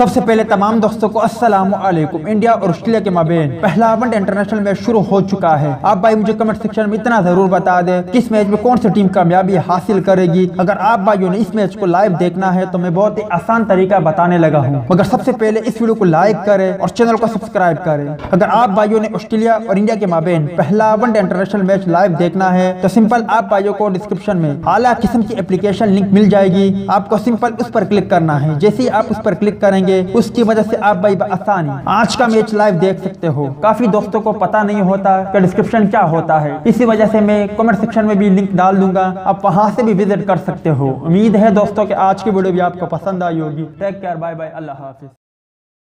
सबसे पहले तमाम दोस्तों को अस्सलाम वालेकुम इंडिया और ऑस्ट्रेलिया के माबेन, पहला वनडे इंटरनेशनल मैच शुरू हो चुका है। आप भाई मुझे कमेंट सेक्शन में इतना ज़रूर बता दें किस मैच में कौन सी टीम कामयाबी हासिल करेगी। अगर आप भाइयों ने इस मैच को लाइव देखना है तो मैं बहुत ही आसान तरीका बताने लगा हूँ। मगर सबसे पहले इस वीडियो को लाइक करे और चैनल को सब्सक्राइब करे। अगर आप भाइयों ने ऑस्ट्रेलिया और इंडिया के माबेन, पहला वन इंटरनेशनल मैच लाइव देखना है तो सिंपल आप भाइयों को डिस्क्रिप्शन में आला किस्म की एप्लीकेशन लिंक मिल जाएगी। आपको सिंपल उस पर क्लिक करना है। जैसे ही आप उस पर क्लिक करेंगे उसकी वजह से आप भाई आसानी। आज का मैच लाइव देख सकते हो। काफ़ी दोस्तों को पता नहीं होता कि डिस्क्रिप्शन क्या होता है। इसी वजह से मैं कमेंट सेक्शन में भी लिंक डाल दूँगा। आप वहाँ से भी विज़िट कर सकते हो। उम्मीद है दोस्तों की आज की वीडियो भी आपको पसंद आई होगी। टेक केयर बाय बाय अल्लाह हाफिज